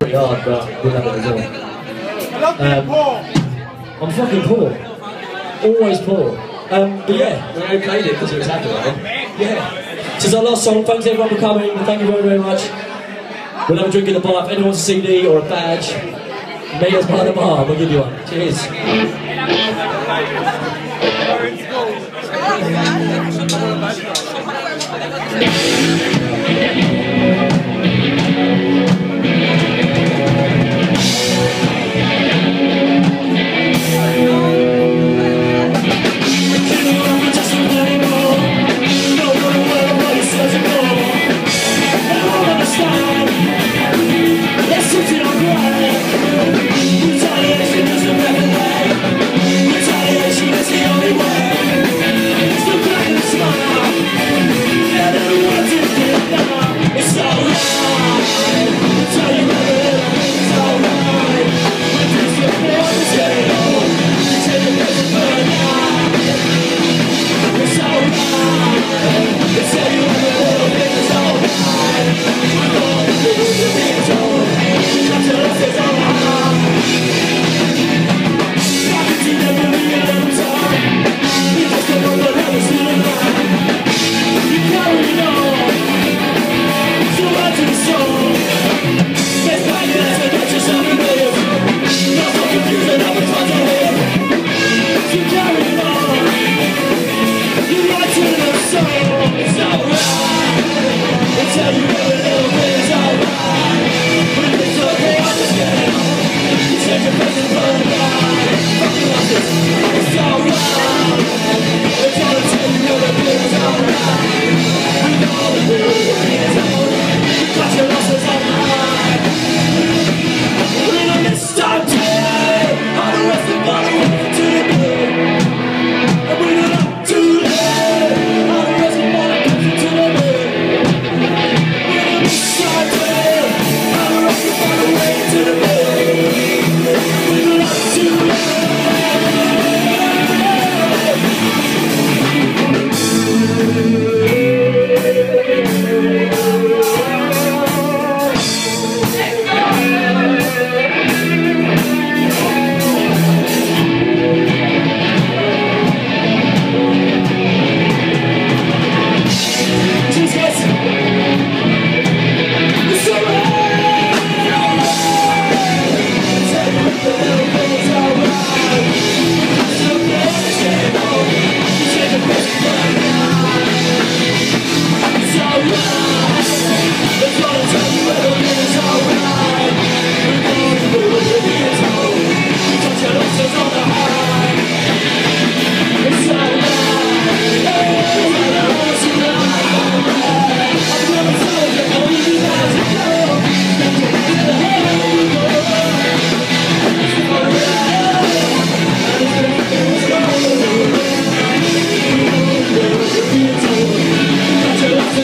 pretty hard, but we'll have it as well. Um, I'm fucking poor. Always poor. Um, but yeah, we only played it because it was happening. Yeah. This is our last song. Thanks everyone for coming. Thank you very, very much. We'll have a drink in the bar. If anyone wants a CD or a badge, meet us by the bar. We'll give you one. Cheers.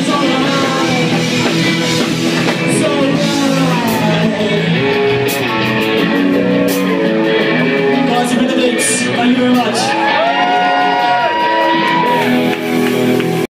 It's